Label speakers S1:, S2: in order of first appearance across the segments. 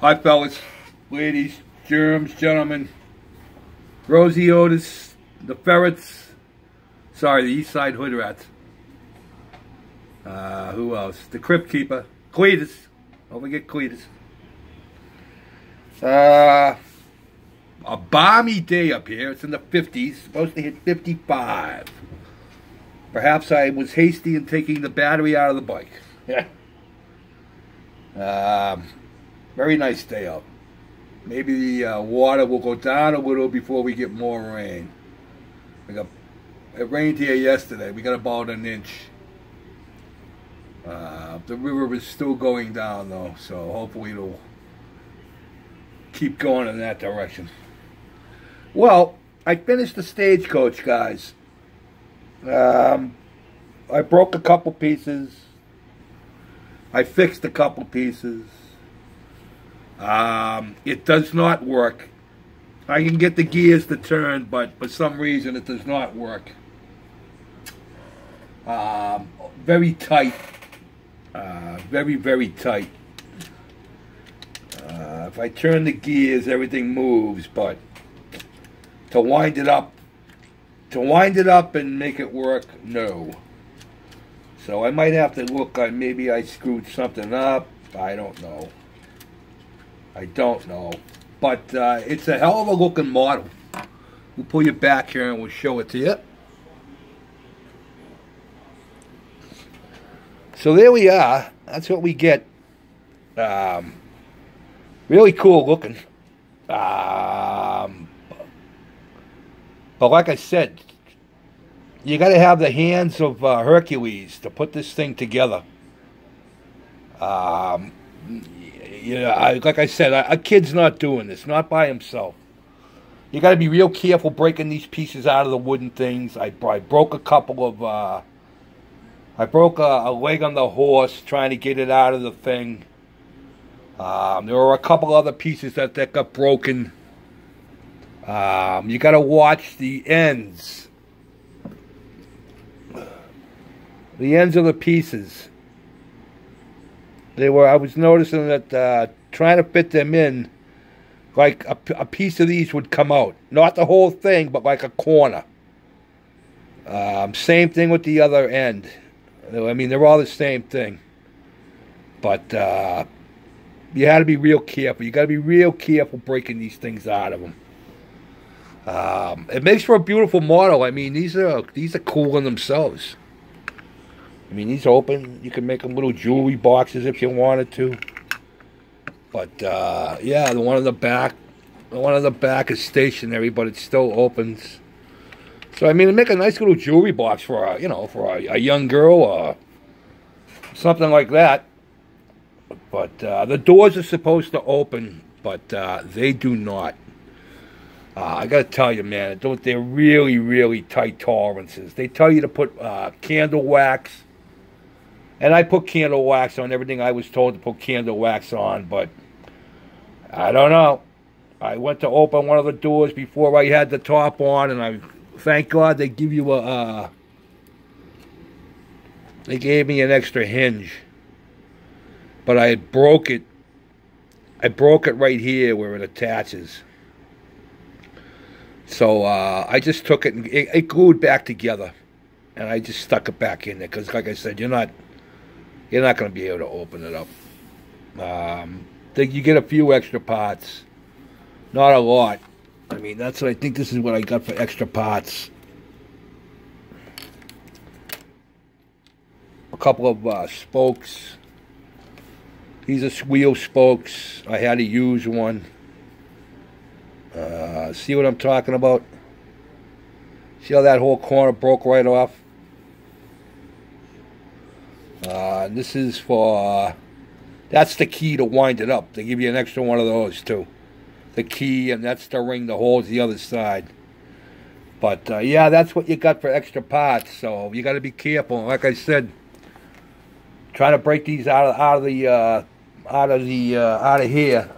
S1: Hi, fellas, ladies, germs, gentlemen. Rosie Otis, the ferrets. Sorry, the East Side Hood Rats. Uh, who else? The Crypt Keeper. Cletus. Don't forget Cletus. Uh, a balmy day up here. It's in the 50s. Supposed to hit 55. Perhaps I was hasty in taking the battery out of the bike. Yeah. Um, very nice day out. Maybe the uh, water will go down a little before we get more rain. We got it rained here yesterday. We got about an inch. Uh, the river is still going down though, so hopefully it'll keep going in that direction. Well, I finished the stagecoach, guys. Um, I broke a couple pieces. I fixed a couple pieces. Um, it does not work. I can get the gears to turn, but for some reason it does not work. Um, very tight. Uh, very, very tight. Uh, if I turn the gears, everything moves, but to wind it up, to wind it up and make it work, no. So I might have to look maybe I screwed something up. I don't know. I don't know. But uh, it's a hell of a looking model. We'll pull you back here and we'll show it to you. So there we are. That's what we get. Um, really cool looking. Um, but like I said, you got to have the hands of uh, Hercules to put this thing together. Um, yeah, I, like I said, a, a kid's not doing this, not by himself. You got to be real careful breaking these pieces out of the wooden things. I, I broke a couple of, uh, I broke a, a, leg on the horse trying to get it out of the thing. Um, there were a couple other pieces that, that got broken. Um, you got to watch the ends. The ends of the pieces. They were. I was noticing that uh, trying to fit them in, like a, a, piece of these would come out, not the whole thing, but like a corner. Um, same thing with the other end. I mean, they're all the same thing. But uh, you had to be real careful. You got to be real careful breaking these things out of them. Um, it makes for a beautiful model. I mean, these are these are cool in themselves. I mean, these open. You can make them little jewelry boxes if you wanted to. But, uh, yeah, the one in the back, the one in the back is stationary, but it still opens. So, I mean, to make a nice little jewelry box for, a, you know, for a, a young girl or something like that. But uh, the doors are supposed to open, but uh, they do not. Uh, I got to tell you, man, they're really, really tight tolerances. They tell you to put uh, candle wax and I put candle wax on everything I was told to put candle wax on, but I don't know. I went to open one of the doors before I had the top on, and I thank God they give you a. Uh, they gave me an extra hinge, but I broke it. I broke it right here where it attaches. So uh, I just took it and it, it glued back together, and I just stuck it back in there because, like I said, you're not you're not going to be able to open it up. Um, you get a few extra parts, not a lot. I mean, that's what I think. This is what I got for extra parts. A couple of uh, spokes. These are wheel spokes. I had to use one. Uh, see what I'm talking about? See how that whole corner broke right off? Uh, this is for, that's the key to wind it up. They give you an extra one of those too. The key, and that's the ring that holds the other side. But uh, yeah, that's what you got for extra parts. So you got to be careful. Like I said, try to break these out of out of the uh, out of the uh, out of here.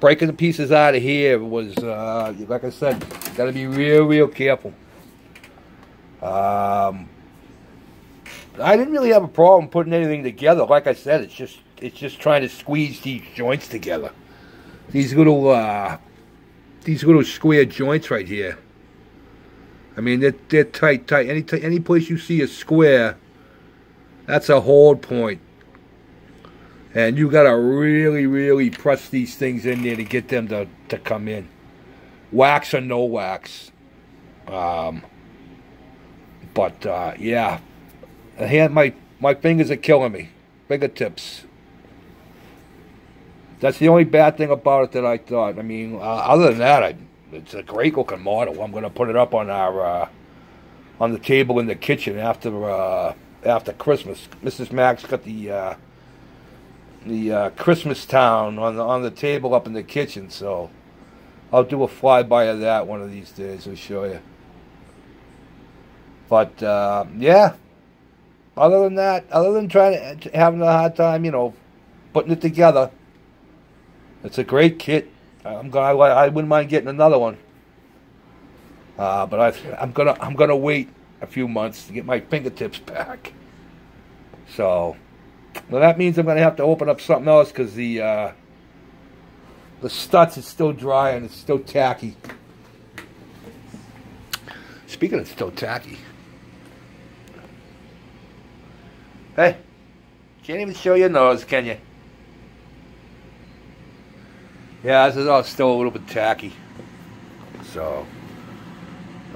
S1: Breaking the pieces out of here was, uh, like I said, got to be real, real careful. Um, I didn't really have a problem putting anything together. Like I said, it's just it's just trying to squeeze these joints together. These little uh, these little square joints right here. I mean, they're, they're tight, tight. Any any place you see a square, that's a hold point. And you got to really, really press these things in there to get them to, to come in. Wax or no wax. Um, but, uh, yeah. Hand, my, my fingers are killing me. Fingertips. That's the only bad thing about it that I thought. I mean, uh, other than that, I, it's a great looking model. I'm going to put it up on our uh, on the table in the kitchen after uh, after Christmas. Mrs. Max got the uh, the uh, Christmas town on the on the table up in the kitchen. So I'll do a flyby of that one of these days. I'll show you. But uh, yeah, other than that, other than trying to having a hard time, you know, putting it together, it's a great kit. I'm gonna I, wouldn't mind getting another one. Uh, but I, I'm gonna I'm gonna wait a few months to get my fingertips back. So well, that means I'm going to have to open up something else because the uh, the Stutz is still dry and it's still tacky. Speaking of still tacky. Hey, can't even show your nose, can you? Yeah, this is all still a little bit tacky. So,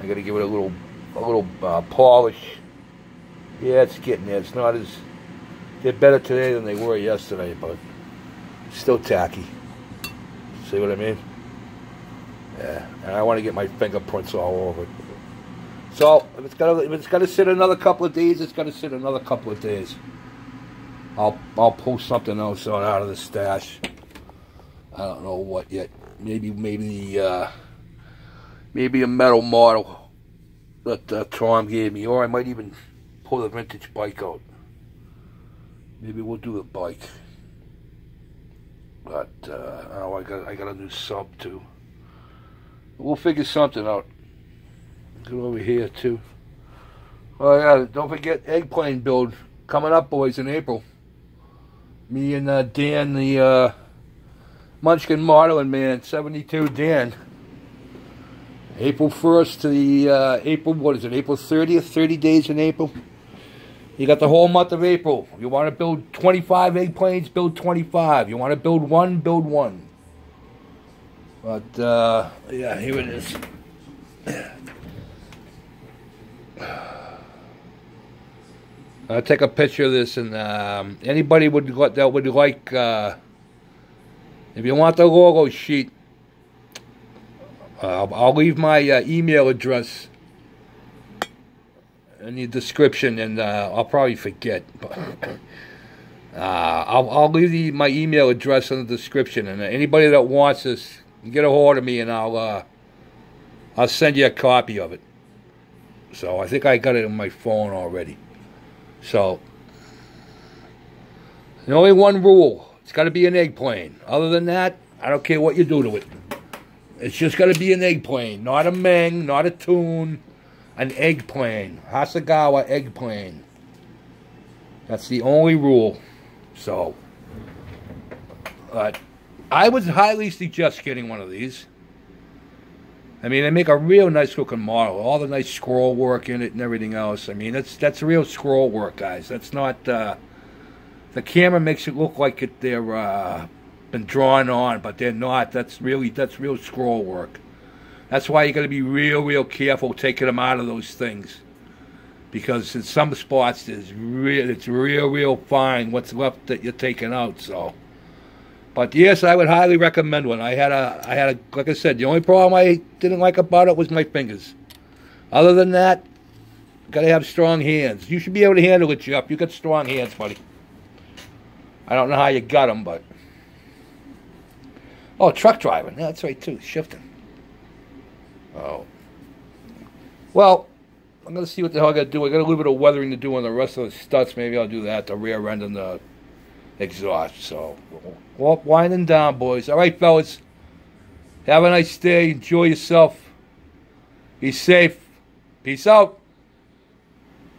S1: I got to give it a little, a little uh, polish. Yeah, it's getting there. It's not as they're better today than they were yesterday, but still tacky. See what I mean? Yeah, and I want to get my fingerprints all over it. So if it's got if it's to sit another couple of days, it's to sit another couple of days. I'll I'll pull something else out of the stash. I don't know what yet. Maybe maybe uh, maybe a metal model that uh, Tom gave me, or I might even pull the vintage bike out. Maybe we'll do a bike. But uh, oh, I got I got a new sub too. We'll figure something out. Go over here too. Oh yeah, don't forget eggplane build coming up, boys, in April. Me and uh, Dan, the uh, Munchkin modeling man, 72 Dan. April 1st to the uh, April, what is it, April 30th, 30 days in April. You got the whole month of April. You want to build 25 egg planes, build 25. You want to build one, build one. But, uh, yeah, here it is. I'll take a picture of this, and um, anybody would that would like, uh, if you want the logo sheet, uh, I'll leave my uh, email address in the description, and uh, I'll probably forget. But uh, I'll, I'll leave the, my email address in the description, and anybody that wants this, get a hold of me, and I'll uh, I'll send you a copy of it. So I think I got it on my phone already. So there's only one rule: it's got to be an egg plane. Other than that, I don't care what you do to it. It's just got to be an egg plane, not a Meng, not a Tune an egg plane. Hasegawa egg plane. That's the only rule. So, but I would highly suggest getting one of these. I mean, they make a real nice looking model. All the nice scroll work in it and everything else. I mean, that's that's real scroll work, guys. That's not. Uh, the camera makes it look like it, they're uh, been drawn on, but they're not. That's really that's real scroll work. That's why you got to be real, real careful taking them out of those things. Because in some spots, it's real, it's real, real fine what's left that you're taking out. So, but yes, I would highly recommend one. I had a, I had a, like I said, the only problem I didn't like about it was my fingers. Other than that, got to have strong hands. You should be able to handle it, Jeff. You got strong hands, buddy. I don't know how you got them, but oh, truck driving. Yeah, that's right too. Shifting. Oh. Well, I'm to see what the hell I got to do. I got a little bit of weathering to do on the rest of the Stutz. Maybe I'll do that, the rear end and the exhaust. So, winding down, boys. All right, fellas. Have a nice day. Enjoy yourself. Be safe. Peace out.